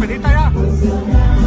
Mình.